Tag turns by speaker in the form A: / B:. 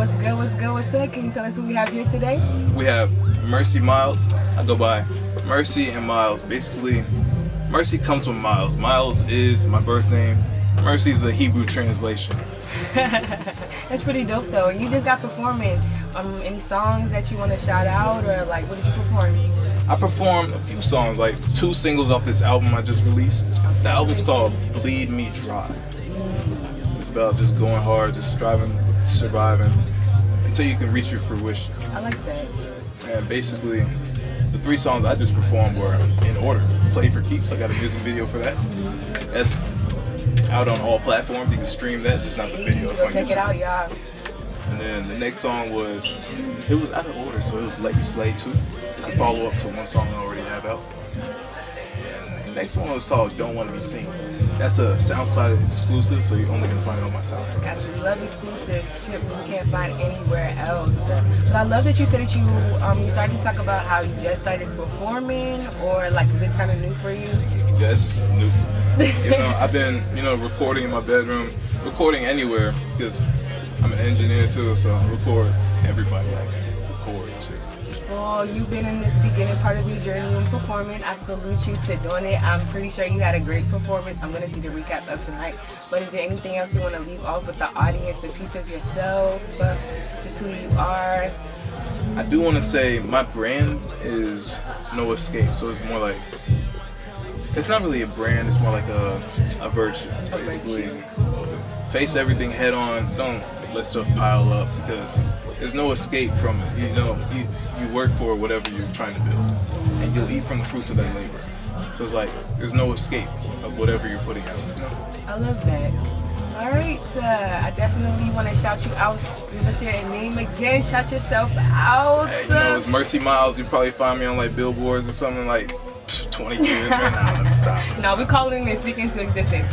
A: What's good, what's good, what's up? Can you tell us who we have here today?
B: We have Mercy Myles. I go by Mercy and Myles. Basically, Mercy comes from Miles. Miles is my birth name. Mercy is the Hebrew translation.
A: That's pretty dope though. You just got performing. Um, any songs that you want to shout out or like what did you perform?
B: I performed a few songs, like two singles off this album I just released. The album's called Bleed Me Dry. It's about just going hard, just striving, surviving until you can reach your fruition.
A: I like that.
B: And basically, the three songs I just performed were in order. Play for Keeps, I got a music video for that. That's out on all platforms. You can stream that, just not the video. It's
A: Go
B: on
A: check it out, y'all.
B: And then the next song was, it was out of order, so it was Let Me Slay 2. It's a follow up to one song I already have out. And the next one was called Don't Want to Be Seen. That's a SoundCloud exclusive, so you're only going to find it on my SoundCloud.
A: Got you love exclusives shit you can't find anywhere else. But I love that you said that you um you started to talk about how you just started performing or like this kind of new for you.
B: That's new. you know, I've been, you know, recording in my bedroom, recording anywhere because I'm an engineer too, so I record everybody. Like, record and
A: Well, you've been in this beginning part of your journey in performing. I salute you to doing it. I'm pretty sure you had a great performance. I'm gonna see the recap of tonight. But is there anything else you want to leave off with the audience? A piece of yourself, uh, just who you are.
B: I do want to say my brand is no escape, so it's more like it's not really a brand. It's more like a a virtue, basically. Face everything head on. Don't let stuff pile up because there's no escape from it. You know, you you work for whatever you're trying to build, and you'll eat from the fruits of that labor. So it's like there's no escape of whatever you're putting out. You know?
A: I love that. All right, uh, I definitely want to shout you out. Give us your name again. Shout yourself out.
B: Hey, you know, it's Mercy Myles. You probably find me on like billboards or something like 20 years. Man, nah, stop.
A: no, we're calling this speak into existence.